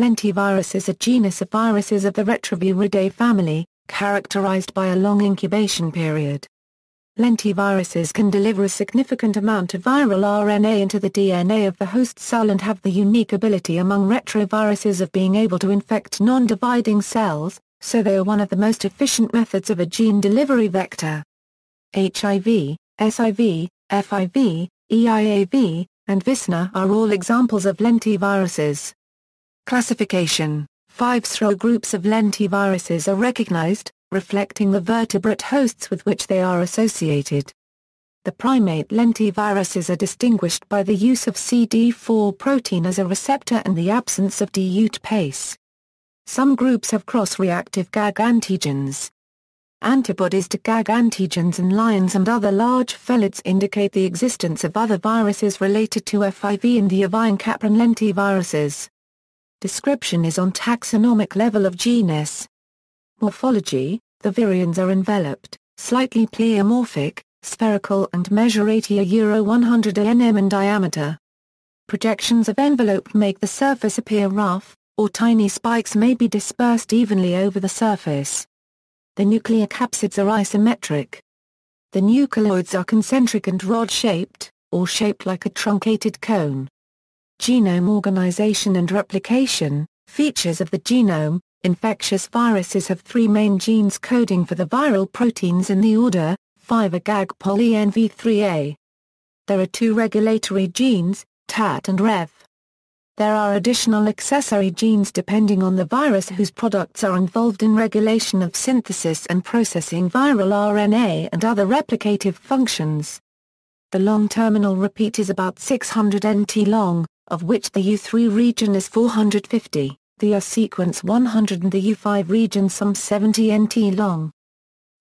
Lentivirus is a genus of viruses of the Retroviridae family, characterized by a long incubation period. Lentiviruses can deliver a significant amount of viral RNA into the DNA of the host cell and have the unique ability among retroviruses of being able to infect non-dividing cells, so they are one of the most efficient methods of a gene delivery vector. HIV, SIV, FIV, EIAV, and VISNA are all examples of lentiviruses. Classification Five SRO groups of lentiviruses are recognized, reflecting the vertebrate hosts with which they are associated. The primate lentiviruses are distinguished by the use of CD4 protein as a receptor and the absence of DUT-PACE. Some groups have cross-reactive GAG antigens. Antibodies to GAG antigens in lions and other large felids indicate the existence of other viruses related to FIV and the avian capron lentiviruses. Description is on taxonomic level of genus. Morphology, the virions are enveloped, slightly pleomorphic, spherical and measure 80 euro 100 nm in diameter. Projections of envelope make the surface appear rough, or tiny spikes may be dispersed evenly over the surface. The nuclear capsids are isometric. The nucleoids are concentric and rod-shaped, or shaped like a truncated cone. Genome organization and replication, features of the genome, infectious viruses have three main genes coding for the viral proteins in the order, 5-a-GAG poly-NV3A. There are two regulatory genes, TAT and REV. There are additional accessory genes depending on the virus whose products are involved in regulation of synthesis and processing viral RNA and other replicative functions. The long terminal repeat is about 600 nt long, of which the U3 region is 450, the R sequence 100 and the U5 region some 70 nt long.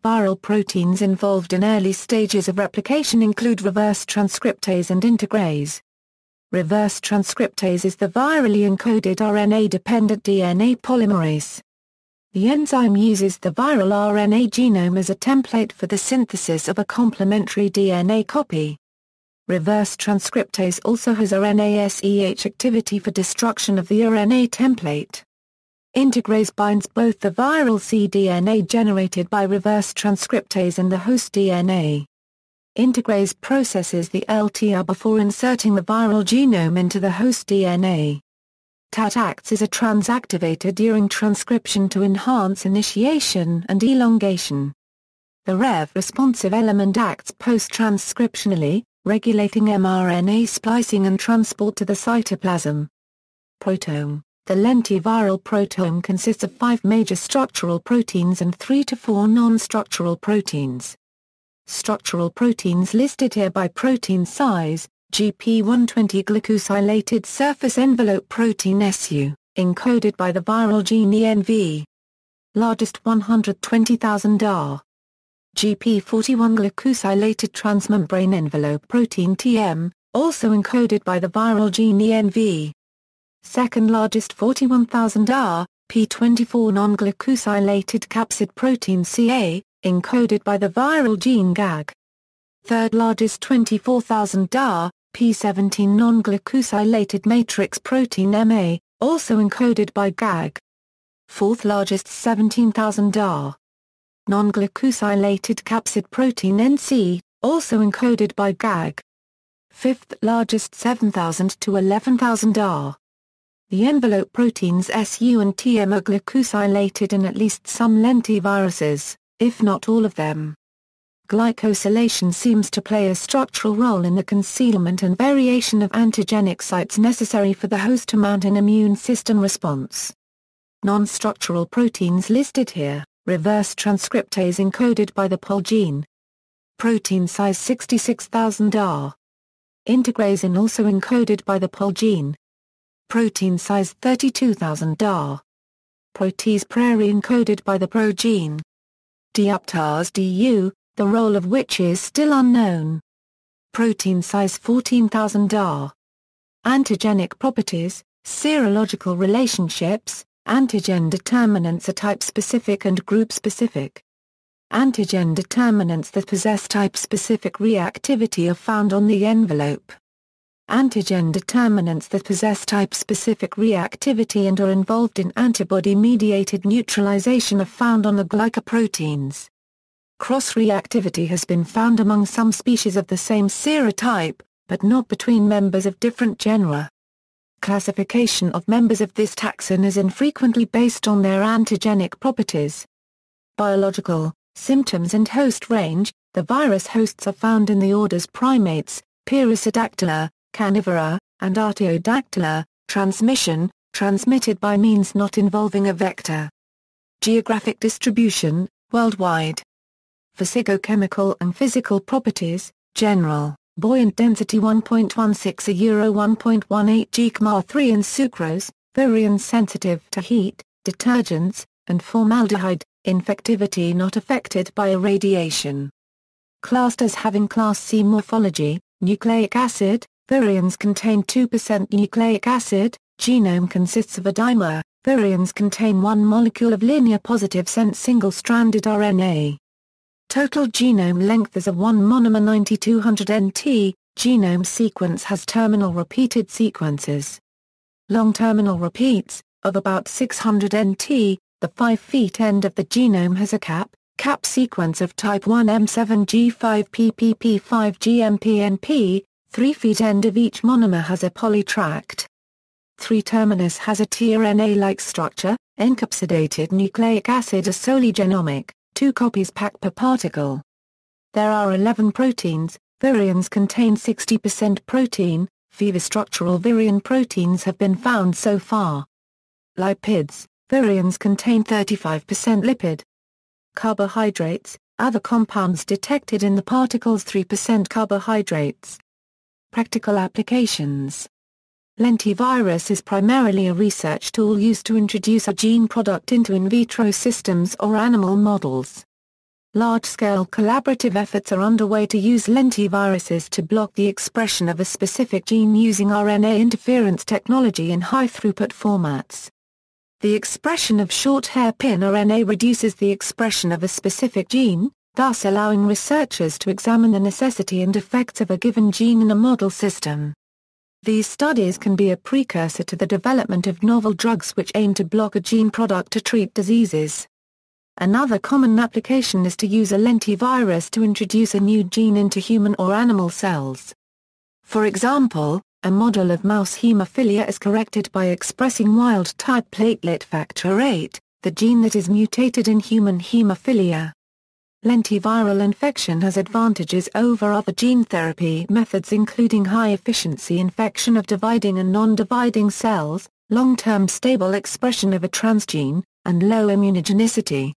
Viral proteins involved in early stages of replication include reverse transcriptase and integrase. Reverse transcriptase is the virally encoded RNA-dependent DNA polymerase. The enzyme uses the viral RNA genome as a template for the synthesis of a complementary DNA copy. Reverse transcriptase also has RNase-H activity for destruction of the RNA template. Integrase binds both the viral cDNA generated by reverse transcriptase and the host DNA. Integrase processes the LTR before inserting the viral genome into the host DNA. TAT acts as a transactivator during transcription to enhance initiation and elongation. The REV responsive element acts post-transcriptionally, regulating mRNA splicing and transport to the cytoplasm. Protome The lentiviral protome consists of five major structural proteins and three to four non-structural proteins. Structural proteins listed here by protein size, GP120 glycosylated surface envelope protein SU, encoded by the viral gene ENV. Largest 120,000 R. GP41 glycosylated transmembrane envelope protein TM, also encoded by the viral gene ENV. Second largest 41,000 R, P24 non-glycosylated capsid protein CA, encoded by the viral gene GAG. Third largest 24,000 DAR, P17 non-glycosylated matrix protein MA, also encoded by GAG. Fourth largest 17,000 DAR, non-glycosylated capsid protein NC, also encoded by GAG. Fifth largest 7,000 to 11,000 R. The envelope proteins SU and TM are glycosylated in at least some lentiviruses, if not all of them. Glycosylation seems to play a structural role in the concealment and variation of antigenic sites necessary for the host to mount an immune system response. Non-structural proteins listed here reverse transcriptase encoded by the POL gene. Protein size 66,000 R. Integrasin also encoded by the POL gene. Protein size 32,000 R. Protease prairie encoded by the PRO gene. Diaptase DU, the role of which is still unknown. Protein size 14,000 R. Antigenic properties, serological relationships, Antigen determinants are type-specific and group-specific. Antigen determinants that possess type-specific reactivity are found on the envelope. antigen determinants that possess type-specific reactivity and are involved in antibody-mediated neutralization are found on the glycoproteins. Cross-reactivity has been found among some species of the same serotype, but not between members of different genera. Classification of members of this taxon is infrequently based on their antigenic properties. Biological, symptoms and host range, the virus hosts are found in the orders primates, Perissodactyla, Carnivora, and Artiodactyla, transmission, transmitted by means not involving a vector. Geographic distribution, worldwide. Physicochemical and physical properties, general, buoyant density 1.16 a euro 1.18 g 3 in sucrose, virion sensitive to heat, detergents, and formaldehyde, infectivity not affected by irradiation. Classed as having class C morphology, nucleic acid, virions contain 2% nucleic acid, genome consists of a dimer, virions contain one molecule of linear positive sense single-stranded RNA. Total genome length is of 1 monomer 9200 NT, genome sequence has terminal repeated sequences. Long terminal repeats, of about 600 NT, the 5' feet end of the genome has a cap, cap sequence of type 1 M7G5PPP5GMPNP, 3 feet end of each monomer has a polytract. 3 terminus has a tRNA-like structure, encapsidated nucleic acid is solely genomic, 2 copies pack per particle. There are 11 proteins, virions contain 60% protein, fever structural virion proteins have been found so far. Lipids, virions contain 35% lipid, carbohydrates, other compounds detected in the particles 3% carbohydrates. Practical applications Lentivirus is primarily a research tool used to introduce a gene product into in vitro systems or animal models. Large-scale collaborative efforts are underway to use lentiviruses to block the expression of a specific gene using RNA interference technology in high-throughput formats. The expression of short hairpin RNA reduces the expression of a specific gene, thus allowing researchers to examine the necessity and effects of a given gene in a model system. These studies can be a precursor to the development of novel drugs which aim to block a gene product to treat diseases. Another common application is to use a lentivirus to introduce a new gene into human or animal cells. For example, a model of mouse hemophilia is corrected by expressing wild-type platelet factor VIII, the gene that is mutated in human hemophilia. Lentiviral infection has advantages over other gene therapy methods including high-efficiency infection of dividing and non-dividing cells, long-term stable expression of a transgene, and low immunogenicity.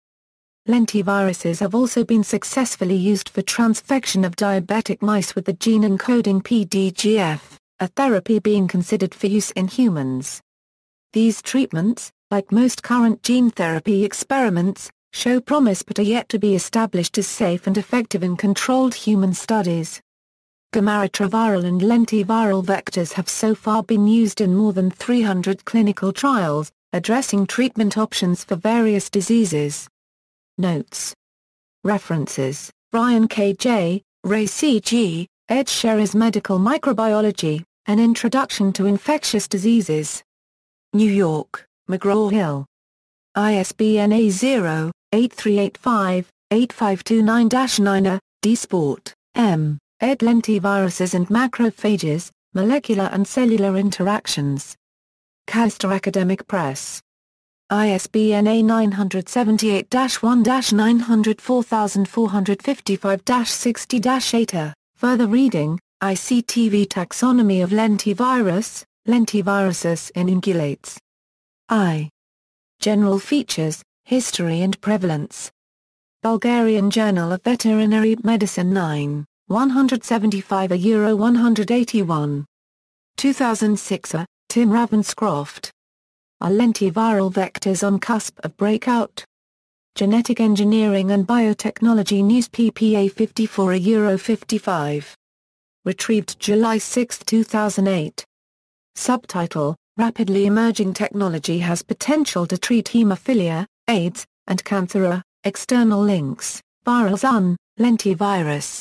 Lentiviruses have also been successfully used for transfection of diabetic mice with the gene encoding PDGF a therapy being considered for use in humans. These treatments, like most current gene therapy experiments, show promise but are yet to be established as safe and effective in controlled human studies. Gammaretroviral and lentiviral vectors have so far been used in more than 300 clinical trials, addressing treatment options for various diseases. Notes. References, Brian K. J., Ray C. G., Ed Sherry's Medical Microbiology. An Introduction to Infectious Diseases. New York, McGraw-Hill. ISBN A0-8385-8529-9 D. Sport, M. Ed Lentiviruses and Macrophages, Molecular and Cellular Interactions. Callister Academic Press. ISBN A978-1-904455-60-8 Further reading, ICTV Taxonomy of lentivirus, lentiviruses in ungulates. I. General features, history and prevalence. Bulgarian Journal of Veterinary Medicine 9, 175 a Euro 181. 2006 a, Tim Ravenscroft. Are lentiviral vectors on cusp of breakout? Genetic Engineering and Biotechnology News PPA 54 a Euro 55. Retrieved July 6, 2008. Subtitle, Rapidly emerging technology has potential to treat hemophilia, AIDS, and cancer. External links, Virals Un, lentivirus,